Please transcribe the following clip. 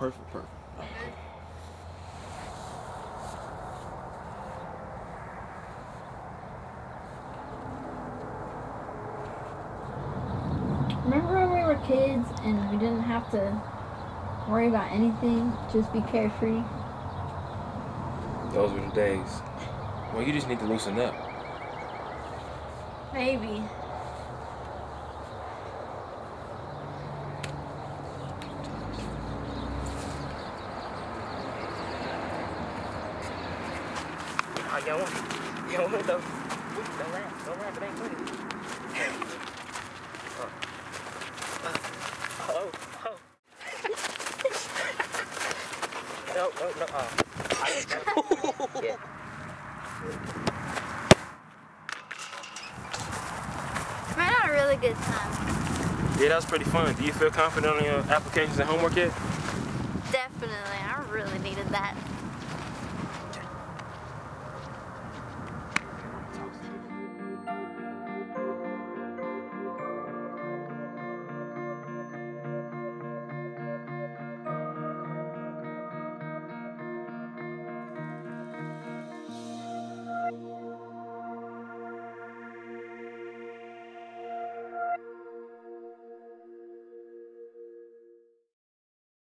Perfect, perfect. Remember when we were kids and we didn't have to worry about anything, just be carefree? Those were the days. Well, you just need to loosen up. Maybe. Yo, yo, don't, don't laugh, don't laugh, it ain't funny. Uh, uh, oh, oh. no, no, no, uh, I, yeah. I had a really good time. Yeah, that was pretty fun. Do you feel confident on your applications and homework yet? Definitely. I really needed that.